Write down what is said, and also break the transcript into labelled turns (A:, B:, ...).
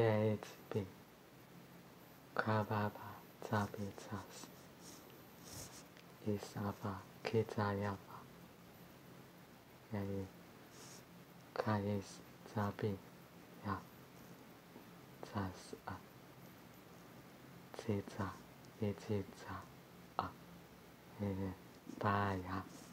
A: 一二三四五六七八九十十一十二十三十四十五十六十七十八十九二十二一二扎二三二四二五二六二七二八二九